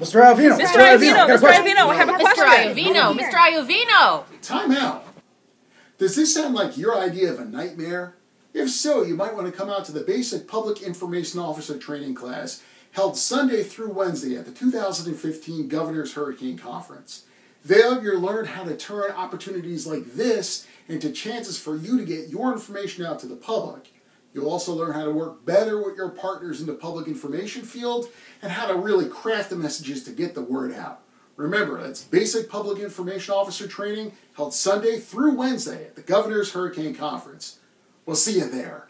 Mr. Iovino. Mr. Iovino, got a Mr. question. Iovino, I have a question. Mr. question. Iovino, Mr. Iovino. Time out. Does this sound like your idea of a nightmare? If so, you might want to come out to the basic public information officer training class held Sunday through Wednesday at the 2015 Governor's Hurricane Conference. There, you'll learn how to turn opportunities like this into chances for you to get your information out to the public. You'll also learn how to work better with your partners in the public information field and how to really craft the messages to get the word out. Remember, that's basic public information officer training held Sunday through Wednesday at the Governor's Hurricane Conference. We'll see you there.